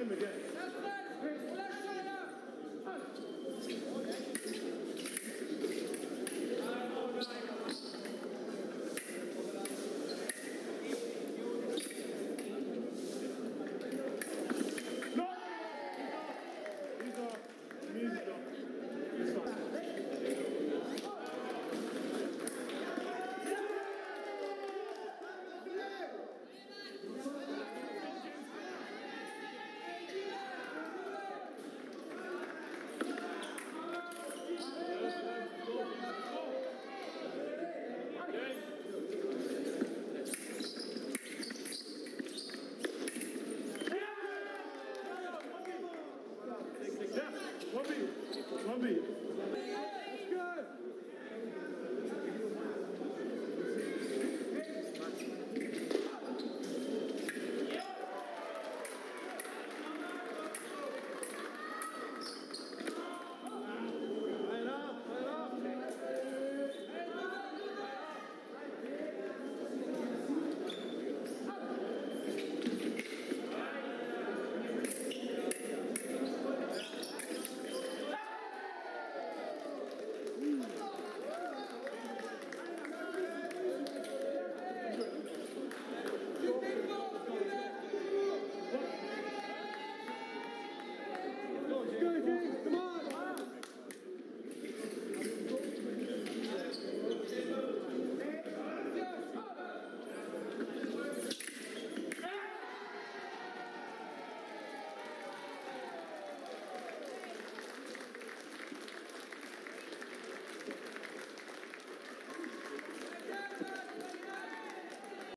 name again.